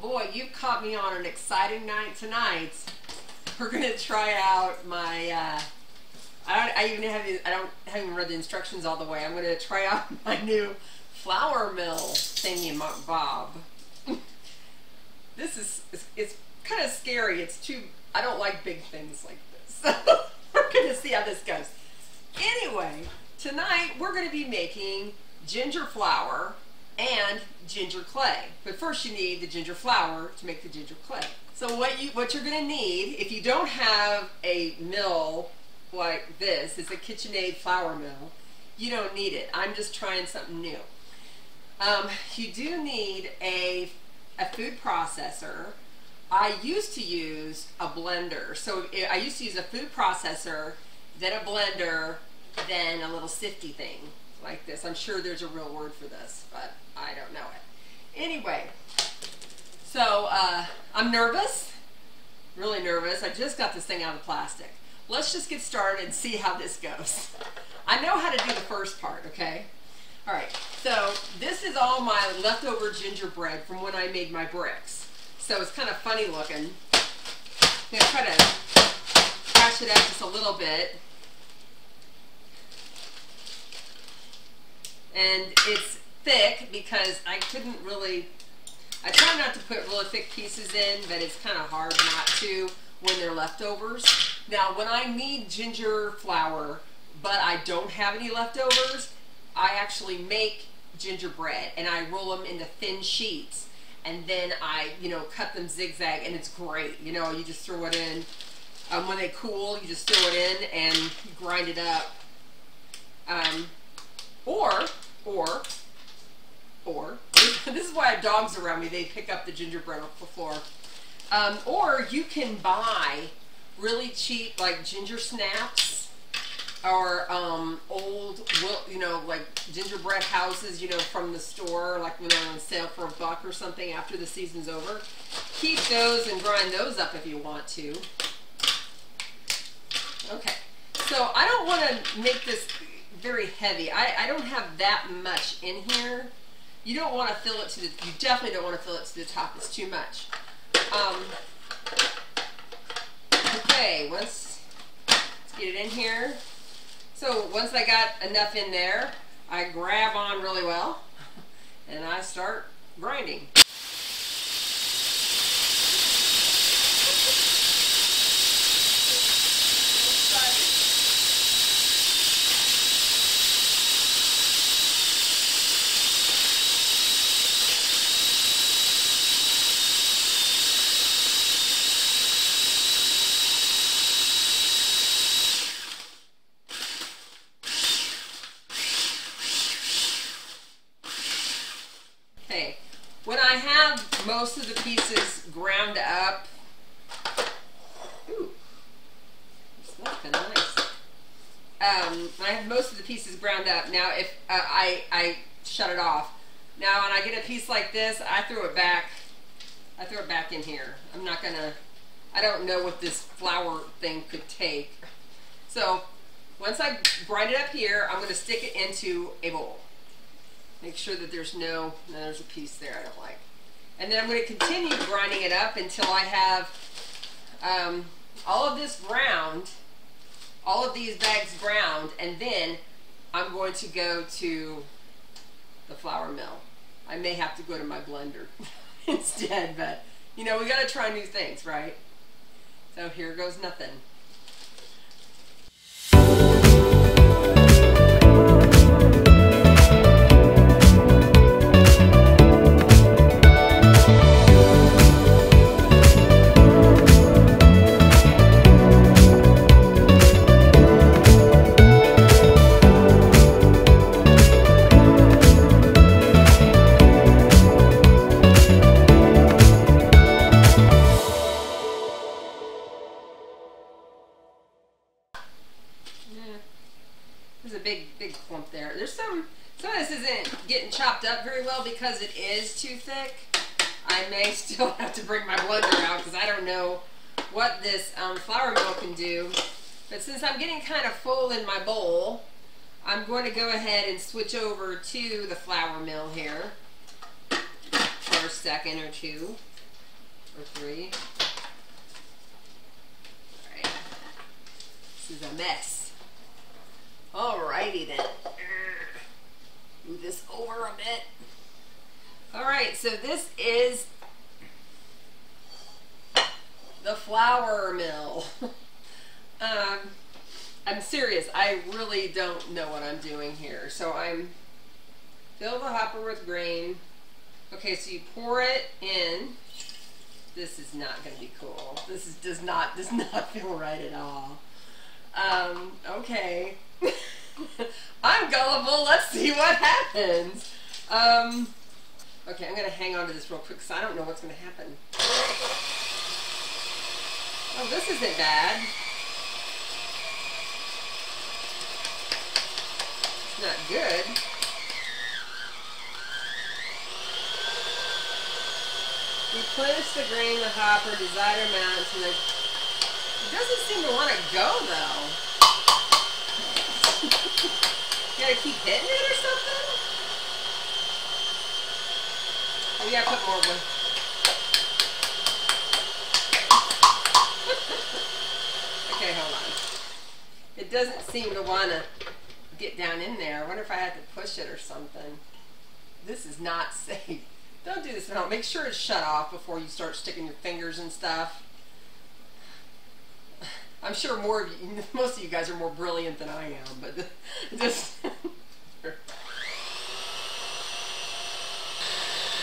boy, you've caught me on an exciting night tonight. We're gonna try out my. Uh, I don't. I even have. I don't haven't read the instructions all the way. I'm gonna try out my new flour mill thingy bob. this is. It's, it's kind of scary. It's too. I don't like big things like this. we're gonna see how this goes. Anyway, tonight we're gonna be making ginger flour and ginger clay. But first you need the ginger flour to make the ginger clay. So what you what you're going to need if you don't have a mill like this, it's a KitchenAid flour mill, you don't need it. I'm just trying something new. Um, you do need a, a food processor. I used to use a blender. So I used to use a food processor, then a blender, then a little sifty thing like this. I'm sure there's a real word for this, but I don't know it. Anyway, so uh, I'm nervous, really nervous. I just got this thing out of plastic. Let's just get started and see how this goes. I know how to do the first part, okay? All right, so this is all my leftover gingerbread from when I made my bricks. So it's kind of funny looking. I'm gonna try to crash it up just a little bit. And it's thick because I couldn't really, I try not to put really thick pieces in, but it's kind of hard not to when they're leftovers. Now, when I need ginger flour, but I don't have any leftovers, I actually make gingerbread and I roll them into thin sheets and then I, you know, cut them zigzag and it's great. You know, you just throw it in. Um, when they cool, you just throw it in and grind it up. Um, or, or, or, this is why I have dogs around me. They pick up the gingerbread off the floor. Um, or you can buy really cheap, like ginger snaps or um, old, you know, like gingerbread houses, you know, from the store, like when they're on sale for a buck or something after the season's over. Keep those and grind those up if you want to. Okay, so I don't want to make this very heavy. I, I don't have that much in here. You don't want to fill it to the, you definitely don't want to fill it to the top. It's too much. Um, okay, once, let's get it in here. So once I got enough in there, I grab on really well and I start grinding. most of the pieces ground up. Ooh, smells kind of nice. Um, I have most of the pieces ground up. Now, if uh, I, I shut it off. Now, when I get a piece like this, I throw it back. I throw it back in here. I'm not gonna. I don't know what this flour thing could take. So, once I grind it up here, I'm gonna stick it into a bowl. Make sure that there's no. no there's a piece there I don't like. And then I'm to continue grinding it up until I have um, all of this ground, all of these bags ground, and then I'm going to go to the flour mill. I may have to go to my blender instead, but you know, we got to try new things, right? So here goes nothing. Um, flour mill can do. But since I'm getting kind of full in my bowl, I'm going to go ahead and switch over to the flour mill here for a second or two. or three. Alright. This is a mess. Alrighty then. Move this over a bit. Alright, so this is the flour mill. um, I'm serious. I really don't know what I'm doing here. So I'm fill the hopper with grain. Okay, so you pour it in. This is not going to be cool. This is, does not does not feel right at all. Um, okay. I'm gullible. Let's see what happens. Um, okay, I'm going to hang on to this real quick because I don't know what's going to happen. Oh, this isn't bad. It's not good. Replenish the grain the hopper, desired amounts, and it doesn't seem to want to go though. you gotta keep hitting it or something? We gotta put more wood. Okay, hold on. It doesn't seem to want to get down in there. I wonder if I have to push it or something. This is not safe. Don't do this at home. Make sure it's shut off before you start sticking your fingers and stuff. I'm sure more of you, most of you guys are more brilliant than I am, but just. I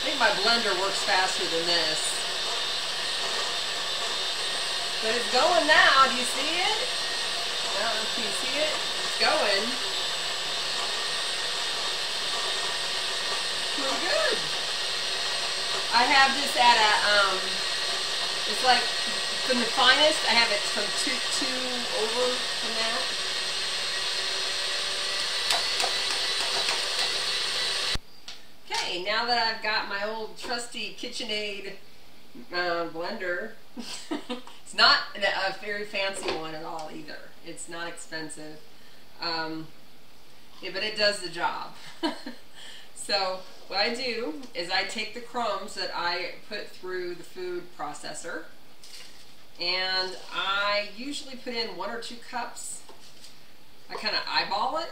think my blender works faster than this. But it's going now. Do you see it? No, can you see it? It's going. Pretty good. I have this at a, um, it's like from the finest. I have it from two, two over from that. Okay, now that I've got my old trusty KitchenAid uh, blender, it's not a very fancy one at all either. It's not expensive, um, yeah, but it does the job. so what I do is I take the crumbs that I put through the food processor and I usually put in one or two cups. I kind of eyeball it.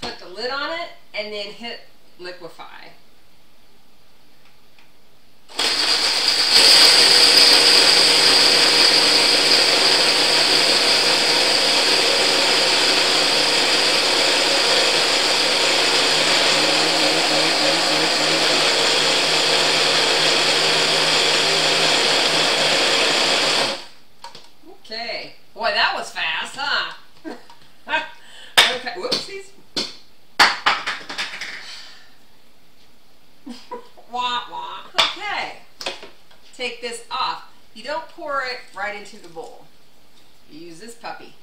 Put the lid on it and then hit liquefy. Okay. Boy, that was fast, huh? okay. Whoopsies. Wah, wah. Okay. Take this off. You don't pour it right into the bowl. You use this puppy.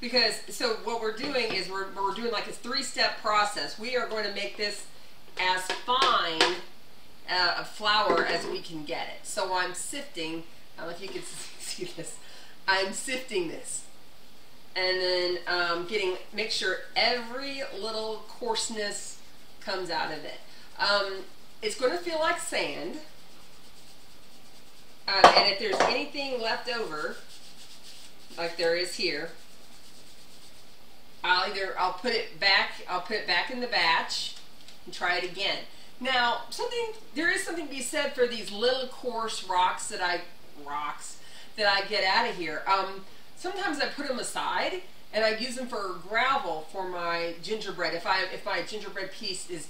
Because, so what we're doing is we're, we're doing like a three-step process. We are going to make this as fine uh, a flour as we can get it. So I'm sifting, I don't know if you can see this, I'm sifting this and then um, getting, make sure every little coarseness comes out of it. Um, it's going to feel like sand. Uh, and if there's anything left over, like there is here, I'll either, I'll put it back, I'll put it back in the batch and try it again. Now, something, there is something to be said for these little coarse rocks that I, rocks, that I get out of here. Um, sometimes I put them aside and I use them for gravel for my gingerbread. If I if my gingerbread piece is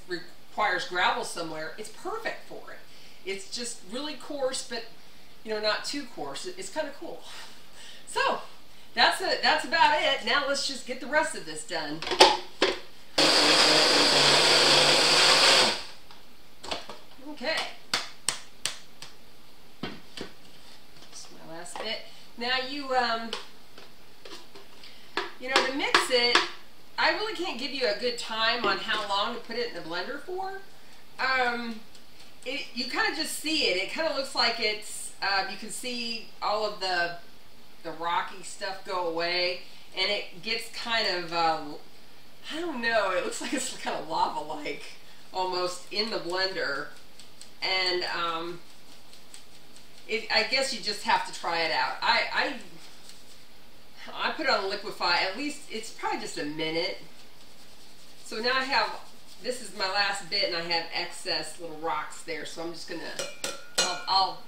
requires gravel somewhere, it's perfect for it. It's just really coarse, but you know, not too coarse. It's kind of cool. So that's it. That's about it. Now let's just get the rest of this done. Okay. That's my last bit. Now you, um, you know, to mix it, I really can't give you a good time on how long to put it in the blender for. Um, it, you kind of just see it. It kind of looks like it's, uh, you can see all of the, the rocky stuff go away, and it gets kind of, uh, I don't know, it looks like it's kind of lava-like almost in the blender. And um, it, I guess you just have to try it out. I, I, I put it on liquefy, at least it's probably just a minute. So now I have, this is my last bit and I have excess little rocks there. So I'm just gonna, I'll, I'll,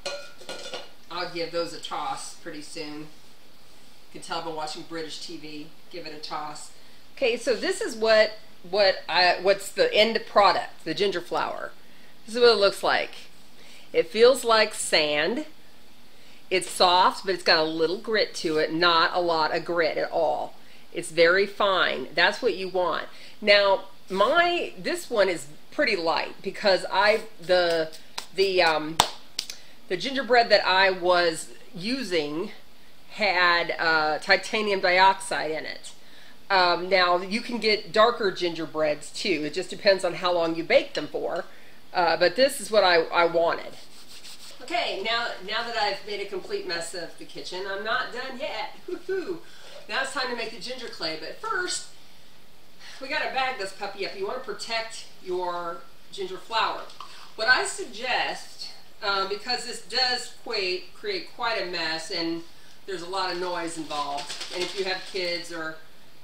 I'll give those a toss pretty soon. You can tell I've been watching British TV. Give it a toss. Okay, so this is what what I what's the end product, the ginger flour. This is what it looks like. It feels like sand. It's soft, but it's got a little grit to it, not a lot of grit at all. It's very fine. That's what you want. Now, my this one is pretty light because I the the um the gingerbread that I was using had uh, titanium dioxide in it. Um, now you can get darker gingerbreads too. It just depends on how long you bake them for. Uh, but this is what I, I wanted. Okay, now now that I've made a complete mess of the kitchen, I'm not done yet. Woohoo! Now it's time to make the ginger clay. But first, we got to bag this puppy up. You want to protect your ginger flour. What I suggest, um, because this does create, create quite a mess and there's a lot of noise involved. And if you have kids or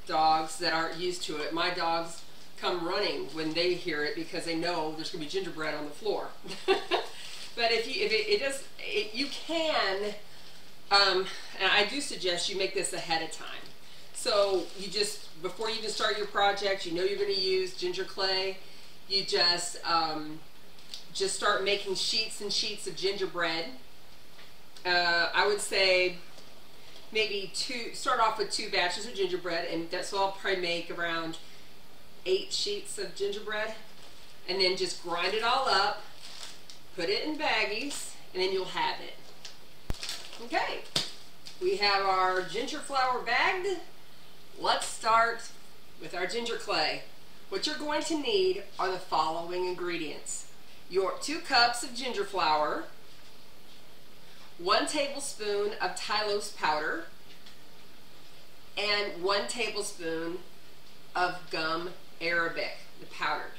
dogs that aren't used to it, my dogs come running when they hear it because they know there's to be gingerbread on the floor. but if you if it, it does, it, you can. Um, and I do suggest you make this ahead of time. So you just before you even start your project, you know you're going to use ginger clay. You just um, just start making sheets and sheets of gingerbread. Uh, I would say maybe two, start off with two batches of gingerbread, and that's so I'll probably make around eight sheets of gingerbread, and then just grind it all up, put it in baggies, and then you'll have it. Okay, we have our ginger flour bagged. Let's start with our ginger clay. What you're going to need are the following ingredients. Your two cups of ginger flour, one tablespoon of Tylose powder, and one tablespoon of gum arabic, the powdered,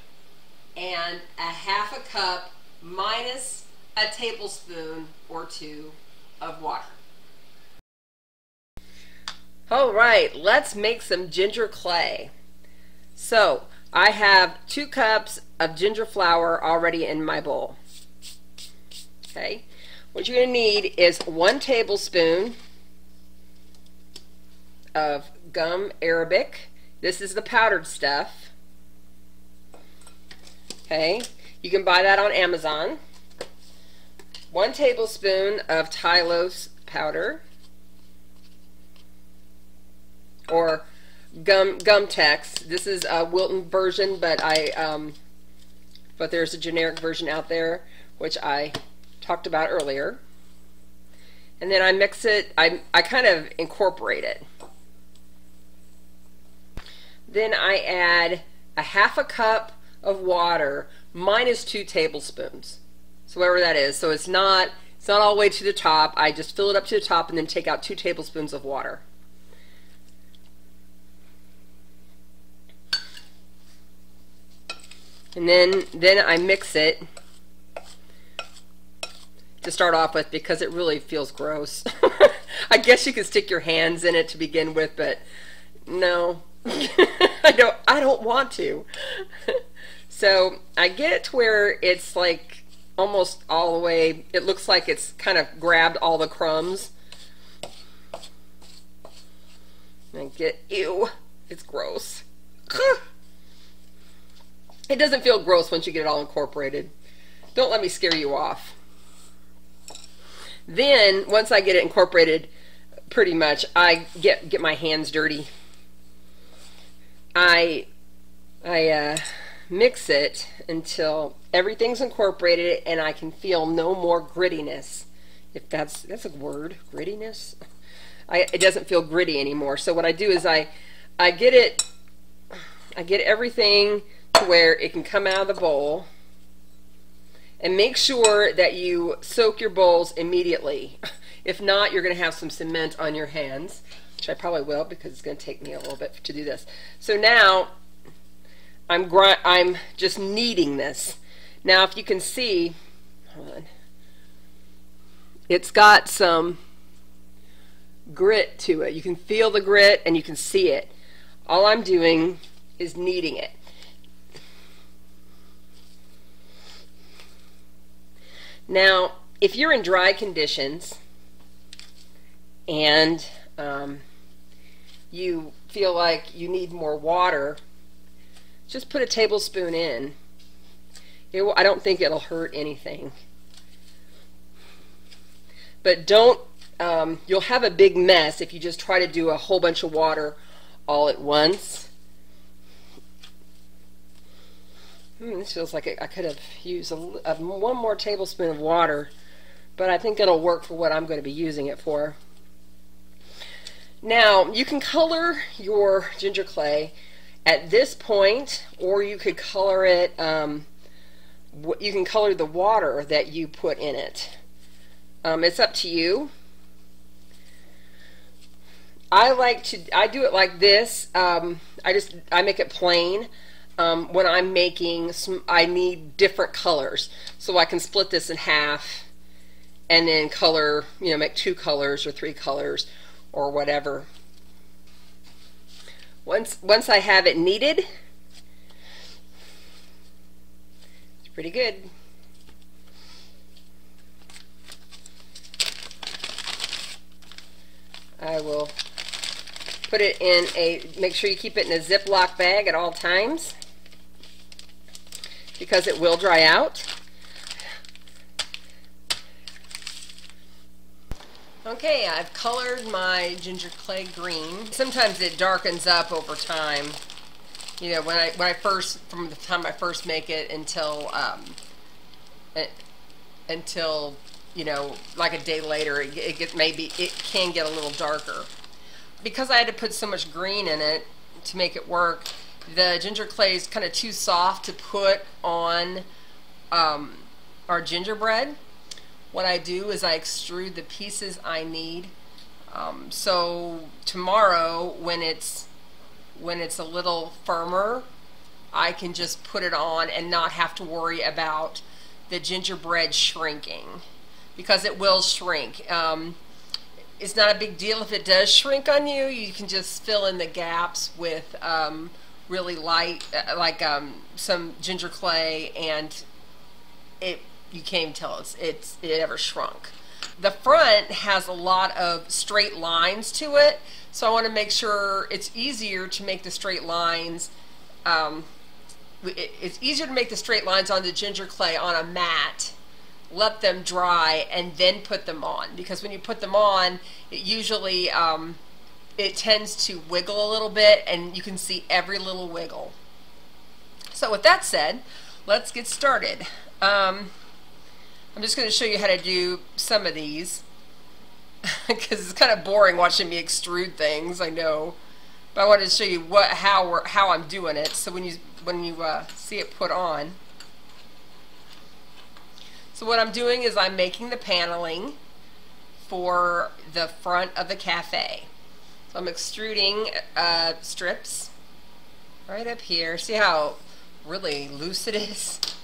and a half a cup minus a tablespoon or two of water. All right, let's make some ginger clay. So I have two cups of ginger flour already in my bowl. Okay, what you're going to need is one tablespoon of gum arabic. This is the powdered stuff. Okay, you can buy that on Amazon. One tablespoon of Tylose powder or gum Gum-Tex. This is a Wilton version, but I um, but there's a generic version out there which I talked about earlier. And then I mix it, I, I kind of incorporate it. Then I add a half a cup of water minus two tablespoons. So whatever that is. So it's not it's not all the way to the top. I just fill it up to the top and then take out two tablespoons of water. And then then I mix it to start off with because it really feels gross. I guess you could stick your hands in it to begin with, but no, I don't. I don't want to. so I get to where it's like almost all the way. It looks like it's kind of grabbed all the crumbs. And get ew. It's gross. it doesn't feel gross once you get it all incorporated. Don't let me scare you off. Then, once I get it incorporated, pretty much, I get get my hands dirty. I I uh, mix it until everything's incorporated and I can feel no more grittiness. If that's that's a word, grittiness. I, it doesn't feel gritty anymore. So what I do is I I get it I get everything to where it can come out of the bowl and make sure that you soak your bowls immediately. If not, you're going to have some cement on your hands, which I probably will because it's going to take me a little bit to do this. So now I'm grind I'm just kneading this. Now if you can see, it's got some grit to it. You can feel the grit and you can see it. All I'm doing is kneading it. Now, if you're in dry conditions and um, you feel like you need more water, just put a tablespoon in. It, I don't think it'll hurt anything. But don't, um, you'll have a big mess if you just try to do a whole bunch of water all at once. Hmm, this feels like I could have used a, a, one more tablespoon of water, but I think it'll work for what I'm going to be using it for. Now, you can color your ginger clay at this point, or you could color it, um, you can color the water that you put in it. Um, it's up to you. I like to, I do it like this. Um, I just, I make it plain um, when I'm making some, I need different colors. So I can split this in half and then color, you know, make two colors or three colors or whatever. Once, once I have it kneaded, it's pretty good. I will put it in a, make sure you keep it in a Ziploc bag at all times because it will dry out. Okay, I've colored my ginger clay green. Sometimes it darkens up over time. You know, when I when I first from the time I first make it until um, it, until you know like a day later, it, it gets maybe it can get a little darker. Because I had to put so much green in it to make it work, the ginger clay is kind of too soft to put on um, our gingerbread. What I do is I extrude the pieces I need. Um, so tomorrow, when it's when it's a little firmer, I can just put it on and not have to worry about the gingerbread shrinking because it will shrink. Um, it's not a big deal if it does shrink on you. You can just fill in the gaps with um, really light, uh, like um, some ginger clay, and it you can't even tell it's it's it ever shrunk. The front has a lot of straight lines to it, so I want to make sure it's easier to make the straight lines. Um, it, it's easier to make the straight lines on the ginger clay on a mat let them dry and then put them on because when you put them on it usually um, it tends to wiggle a little bit and you can see every little wiggle. So with that said, let's get started. Um, I'm just going to show you how to do some of these because it's kind of boring watching me extrude things, I know. But I wanted to show you what how how I'm doing it so when you when you uh, see it put on. So what I'm doing is I'm making the paneling for the front of the cafe. So I'm extruding uh, strips right up here. See how really loose it is?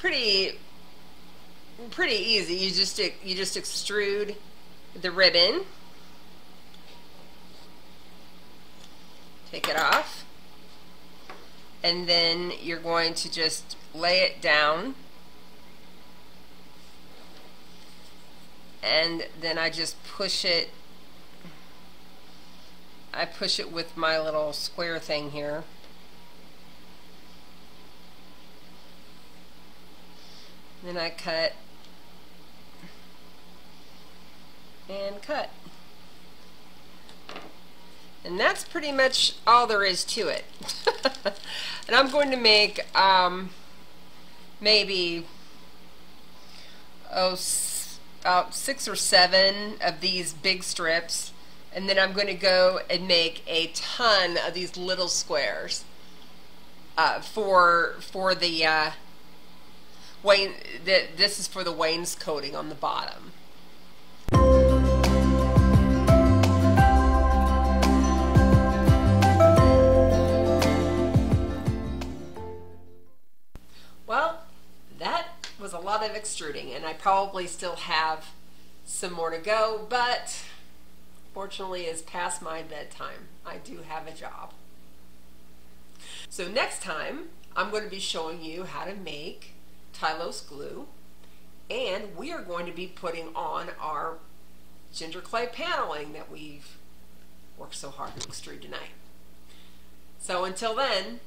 pretty pretty easy. You just you just extrude the ribbon. Take it off. And then you're going to just lay it down and then I just push it I push it with my little square thing here then I cut and cut. And that's pretty much all there is to it. And I'm going to make um, maybe oh about six or seven of these big strips. And then I'm going to go and make a ton of these little squares uh, for for the uh, Wayne. This is for the wainscoting on the bottom. Well, that was a lot of extruding and I probably still have some more to go, but fortunately it's past my bedtime. I do have a job. So next time I'm going to be showing you how to make Tylose glue and we are going to be putting on our ginger clay paneling that we've worked so hard to extrude tonight. So until then,